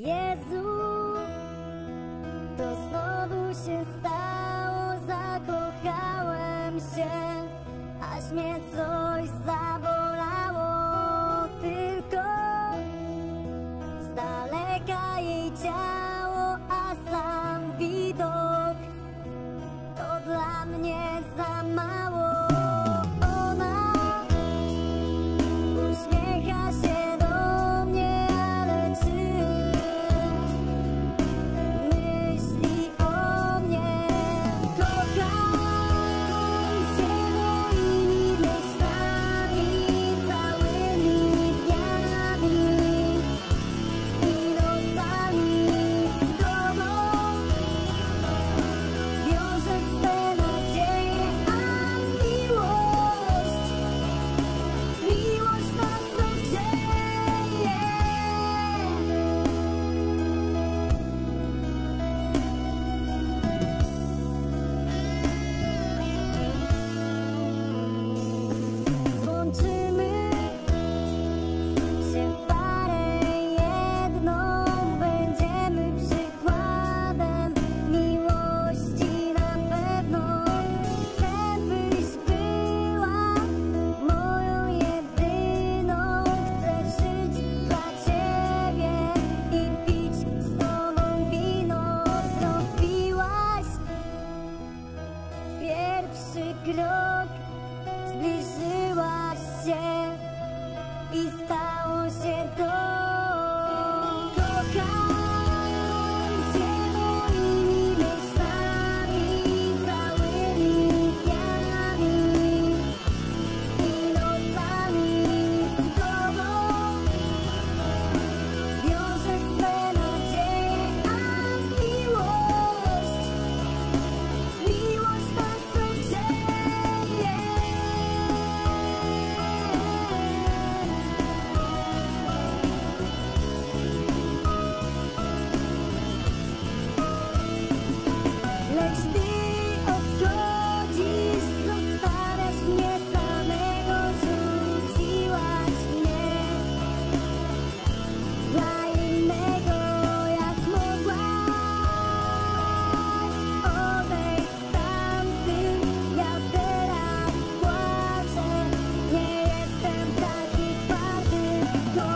Jezu, to znowu się stało, zakochałem się, aż mnie coś Go!